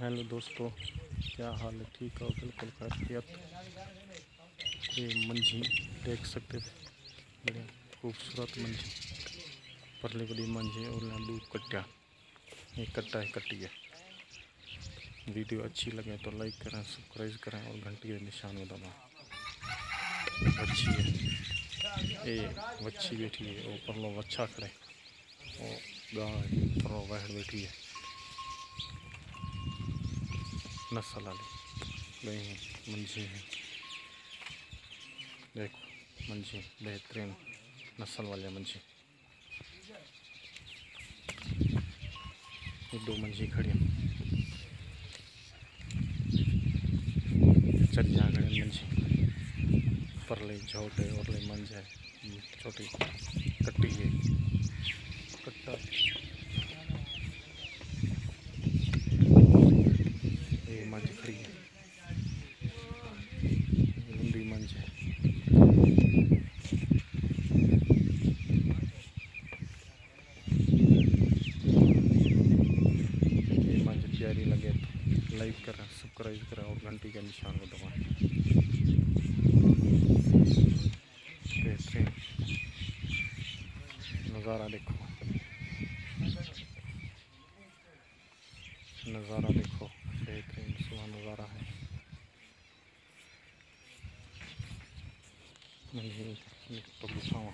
Hello दोस्तों, क्या हाल है? ठीक हो? बिल्कुल खैरियत। ये मंझी, देख सकते थे? बड़े खूबसूरत मंझी। परली बड़ी मंझी और दो कट्टा। ये कट्टा है कट्टी है। वीडियो अच्छी लगे तो लाइक करें, सब्सक्राइब करें और घंटी के निशान में दबाएँ। अच्छी है। ये बच्ची बैठी है वो पर लो अच्छा खड़े। और गाय पर बहड़ बैठी है। नस्ल गई हैं, मंझी हैं। देखो, मंझी, बेहतरीन नस्ल वाले ये दो मंझी खड़ी हैं। चलिया खड़ी मंझी। परले छोटे और मंझ है छोटी कट्टी है कट्टा ये मंझ खड़ी है लंबी मंझ है ये मंझ प्यारी लगे तो लाइक करें सब्सक्राइब करें और घंटी के निशान को दबाएँ बेहतरीन। नज़ारा देखो। नज़ारा देखो। बेहतरीन सुबह नज़ारा है। मुझे तो दिखाऊँ